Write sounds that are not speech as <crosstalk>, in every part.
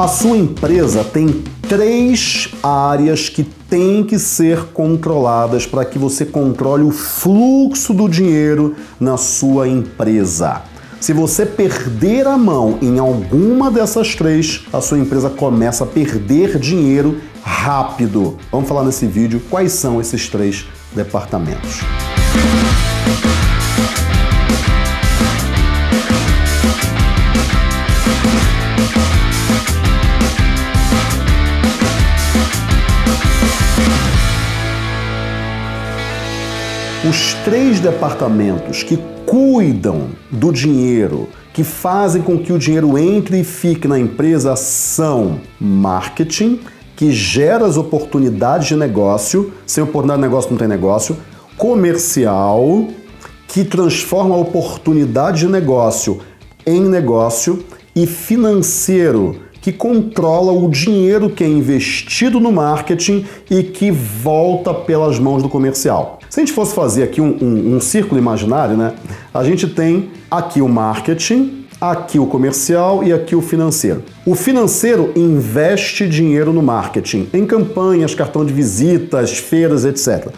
A sua empresa tem três áreas que têm que ser controladas para que você controle o fluxo do dinheiro na sua empresa. Se você perder a mão em alguma dessas três, a sua empresa começa a perder dinheiro rápido. Vamos falar nesse vídeo quais são esses três departamentos. Os três departamentos que cuidam do dinheiro, que fazem com que o dinheiro entre e fique na empresa são marketing, que gera as oportunidades de negócio, sem oportunidade de negócio não tem negócio, comercial, que transforma a oportunidade de negócio em negócio e financeiro, que controla o dinheiro que é investido no marketing e que volta pelas mãos do comercial. Se a gente fosse fazer aqui um, um, um círculo imaginário, né? A gente tem aqui o marketing, aqui o comercial e aqui o financeiro. O financeiro investe dinheiro no marketing, em campanhas, cartão de visitas, feiras, etc.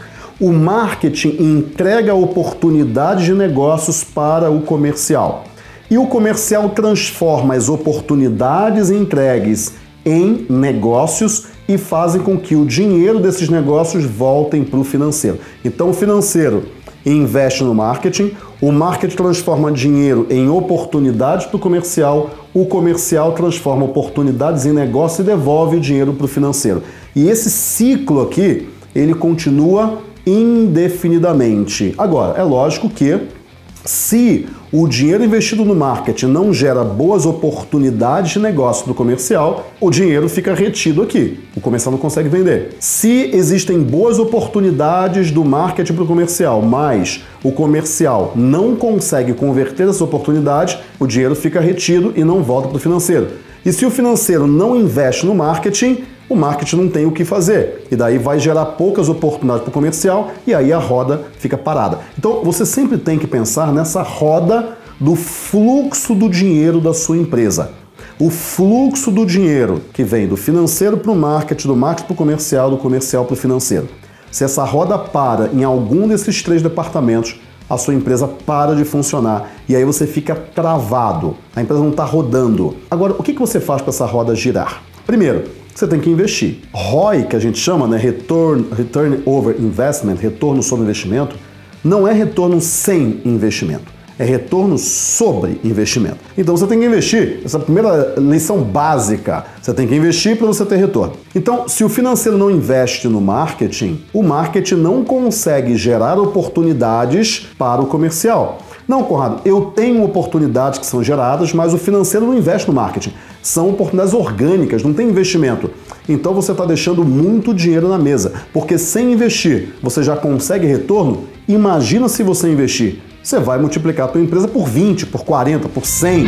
O marketing entrega oportunidades de negócios para o comercial. E o comercial transforma as oportunidades entregues em negócios e fazem com que o dinheiro desses negócios voltem para o financeiro. Então, o financeiro investe no marketing, o marketing transforma dinheiro em oportunidades para o comercial, o comercial transforma oportunidades em negócio e devolve o dinheiro para o financeiro. E esse ciclo aqui, ele continua indefinidamente. Agora, é lógico que se o dinheiro investido no marketing não gera boas oportunidades de negócio do comercial, o dinheiro fica retido aqui. O comercial não consegue vender. Se existem boas oportunidades do marketing para o comercial, mas o comercial não consegue converter essas oportunidades, o dinheiro fica retido e não volta para o financeiro. E se o financeiro não investe no marketing, o marketing não tem o que fazer. E daí vai gerar poucas oportunidades para o comercial e aí a roda fica parada. Então você sempre tem que pensar nessa roda do fluxo do dinheiro da sua empresa. O fluxo do dinheiro que vem do financeiro para o marketing, do marketing para o comercial, do comercial para o financeiro. Se essa roda para em algum desses três departamentos, a sua empresa para de funcionar e aí você fica travado. A empresa não está rodando. Agora, o que você faz para essa roda girar? Primeiro, você tem que investir. ROI, que a gente chama, né, return, return over investment, retorno sobre investimento, não é retorno sem investimento, é retorno sobre investimento. Então você tem que investir. Essa primeira lição básica. Você tem que investir para você ter retorno. Então, se o financeiro não investe no marketing, o marketing não consegue gerar oportunidades para o comercial. Não, Conrado, eu tenho oportunidades que são geradas, mas o financeiro não investe no marketing são oportunidades orgânicas, não tem investimento. Então você está deixando muito dinheiro na mesa, porque sem investir você já consegue retorno. Imagina se você investir, você vai multiplicar a tua empresa por 20, por 40, por 100.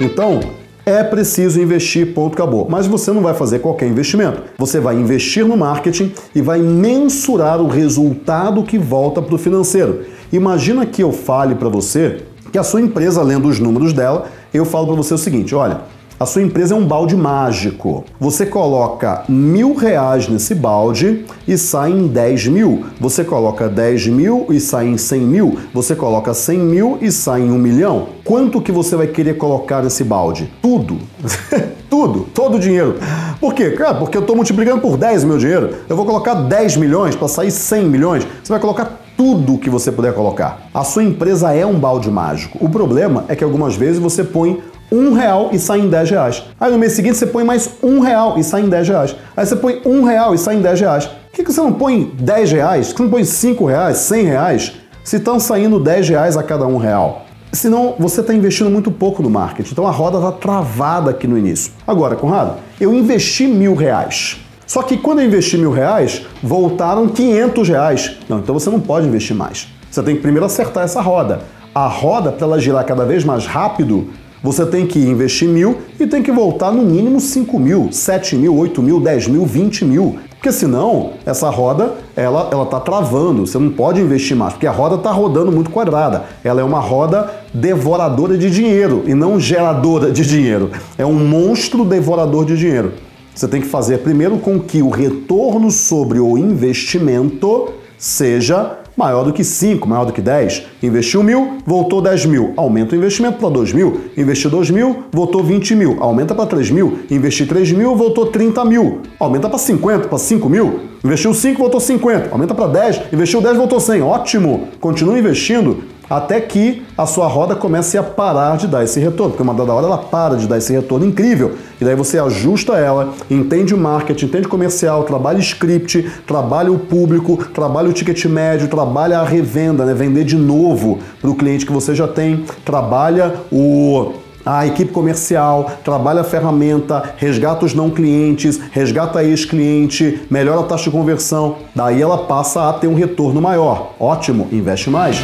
Então, é preciso investir, ponto, acabou. Mas você não vai fazer qualquer investimento. Você vai investir no marketing e vai mensurar o resultado que volta para o financeiro. Imagina que eu fale para você que a sua empresa, lendo os números dela, eu falo para você o seguinte: olha, a sua empresa é um balde mágico. Você coloca mil reais nesse balde e sai em 10 mil. Você coloca 10 mil e sai em 100 mil. Você coloca 100 mil e sai em 1 milhão. Quanto que você vai querer colocar nesse balde? Tudo. <laughs> Tudo. Todo o dinheiro. Por quê? Cara, porque eu estou multiplicando por 10 o meu dinheiro. Eu vou colocar 10 milhões para sair 100 milhões. Você vai colocar tudo que você puder colocar. A sua empresa é um balde mágico. O problema é que algumas vezes você põe um real e sai em 10 reais. Aí no mês seguinte você põe mais um real e sai em 10 reais. Aí você põe um real e sai em 10 reais. Por que, que você não põe 10 reais? Por que você não põe 5 reais, 100 reais? Se estão saindo 10 reais a cada um real. Senão você está investindo muito pouco no marketing. Então a roda está travada aqui no início. Agora, Conrado, eu investi mil reais. Só que quando eu investi mil reais, voltaram 500 reais. Não, então você não pode investir mais. Você tem que primeiro acertar essa roda. A roda, para ela girar cada vez mais rápido, Você tem que investir mil e tem que voltar no mínimo 5 mil, 7 mil, 8 mil, 10 mil, 20 mil. Porque senão, essa roda, ela, ela tá travando. Você não pode investir mais, porque a roda está rodando muito quadrada. Ela é uma roda devoradora de dinheiro e não geradora de dinheiro. É um monstro devorador de dinheiro. Você tem que fazer primeiro com que o retorno sobre o investimento seja maior do que 5, maior do que 10. Investiu mil, voltou 10 mil, aumenta o investimento para 2 mil. Investiu 2 mil, voltou 20 mil, aumenta para 3 mil. Investiu 3 mil, voltou 30 mil, aumenta para 50, para 5 mil. Investiu 5, voltou 50, aumenta para 10. Investiu 10, voltou 100. Ótimo! Continua investindo até que a sua roda comece a parar de dar esse retorno, porque uma dada hora ela para de dar esse retorno incrível, e daí você ajusta ela, entende o marketing, entende comercial, trabalha script, trabalha o público, trabalha o ticket médio, trabalha a revenda, né? vender de novo para o cliente que você já tem, trabalha o a equipe comercial, trabalha a ferramenta, resgata os não clientes, resgata ex-cliente, melhora a taxa de conversão, daí ela passa a ter um retorno maior. Ótimo, investe mais.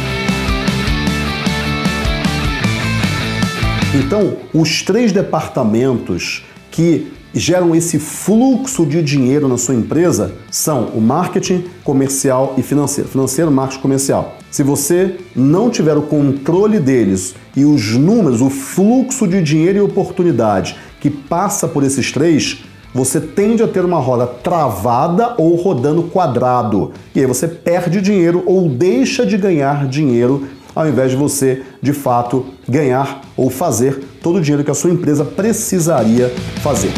Então, os três departamentos que geram esse fluxo de dinheiro na sua empresa são o marketing, comercial e financeiro. Financeiro, marketing, comercial. Se você não tiver o controle deles e os números, o fluxo de dinheiro e oportunidade que passa por esses três, você tende a ter uma roda travada ou rodando quadrado. E aí você perde dinheiro ou deixa de ganhar dinheiro ao invés de você, de fato, ganhar ou fazer todo o dinheiro que a sua empresa precisaria fazer.